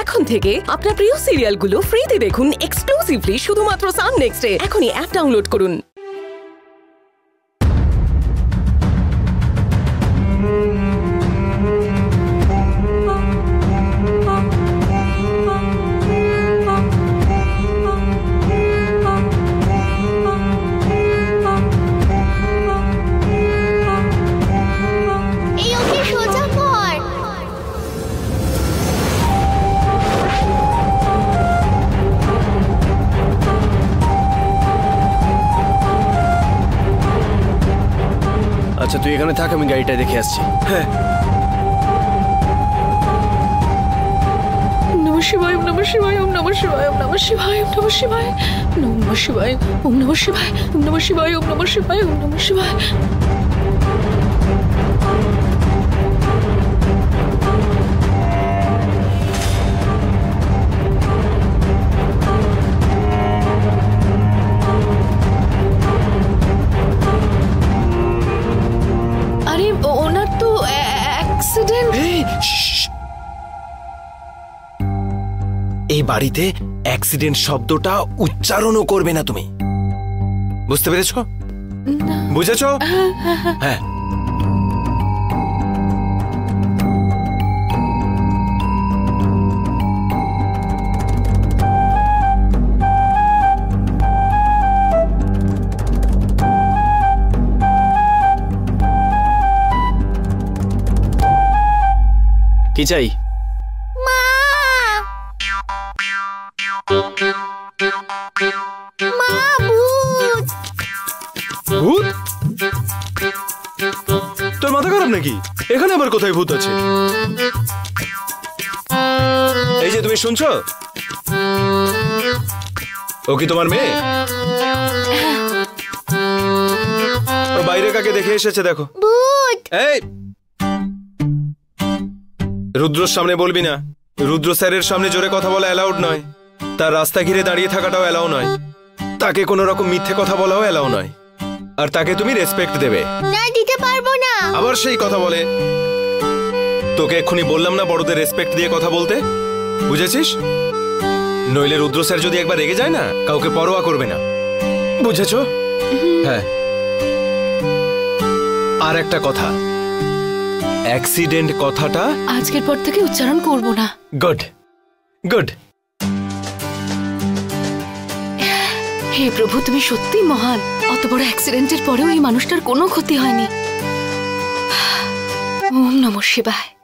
এখন থেকে আপনার প্রিয় সিরিয়ালগুলো ফ্রিতে দেখুন এক্সক্লুসিভলি শুধুমাত্র সান নেক্সটে এখনই অ্যাপ ডাউনলোড করুন। আচ্ছা তুই এখানে থাক আমি গাড়িটা দেখে আসছি হ্যাঁ শিবায় ওম নম শিবায় ওম নম শিবায় ওম নম শিবায় ওম নম শিবায় নম শিবায় ওম নম শিবায় ওম নম শিবায় ওম শিবায় ওম শিবায় ওনার তো অ্যাক্সিডেন্ট এই, বাড়িতে অ্যাক্সিডেন্ট শব্দটা উচ্চারণও করবে না তুমি। বুঝতে পেরেছ? বুঝেছ? হ্যাঁ। কি চাই? মা! মা ভূত! ভূত? তোর মাথা খারাপ নাকি? এখানে আবার কোথায় ভূত আছে? এই যে তুমি শুনছো? ও কি তোমার মেয়ে? বাইরে কাকে দেখে এসেছে দেখো। এই রুদ্রর সামনে বলবি না। রুদ্র স্যারের সামনে জোরে কথা বলা অ্যালাউড নয়। তার রাস্তা ঘিরে দাঁড়িয়ে থাকাটাও অ্যালাউ নয়। তাকে কোনো রকম মিথ্যে কথা বলাও অ্যালাউ নয়। আর তাকে তুমি রেসপেক্ট দেবে। না দিতে পারব না। আবার সেই কথা বলে। তোকে এক্ষুনি বললাম না বড়দের রেসপেক্ট দিয়ে কথা বলতে? বুঝেছিস? নইলে রুদ্র স্যার যদি একবার রেগে যায় না কাউকে পরোয়া করবে না। বুঝেছ? হ্যাঁ। আর একটা কথা। অ্যাক্সিডেন্ট কথাটা? আজকের পর থেকে উচ্চারণ করব না। গুড গুড হে প্রভু তুমি সত্যি মহান। অত বড় অ্যাক্সিডেন্টের পরেও এই মানুষটার কোনো ক্ষতি হয়নি। ওম নমঃ শিবায়।